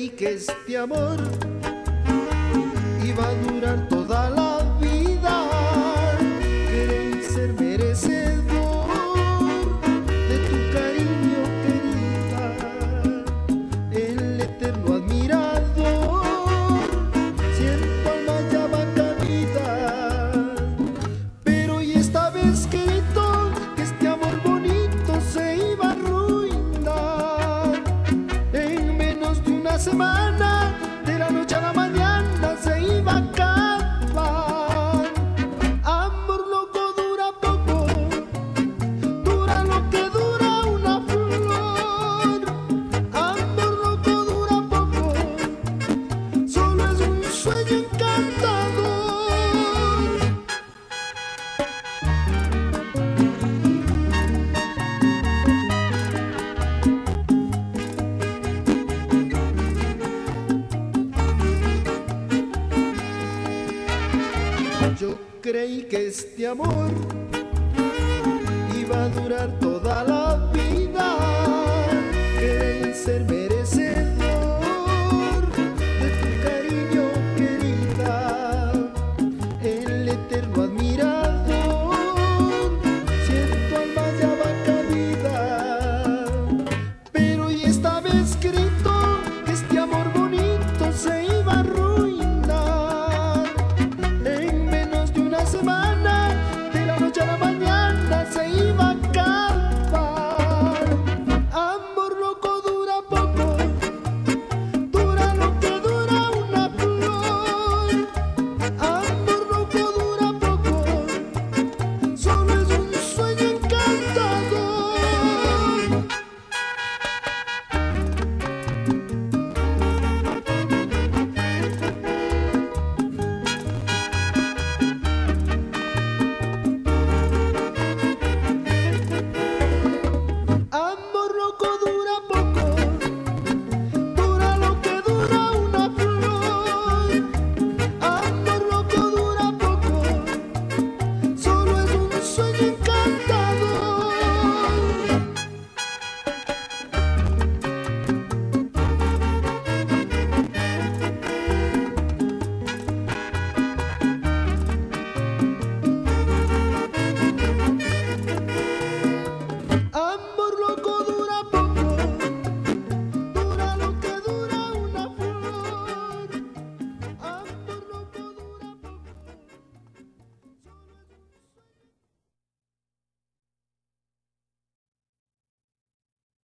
creí que este amor iba a durar toda la vida. Decima. Yo creí que este amor iba a durar toda la vida. Creí ser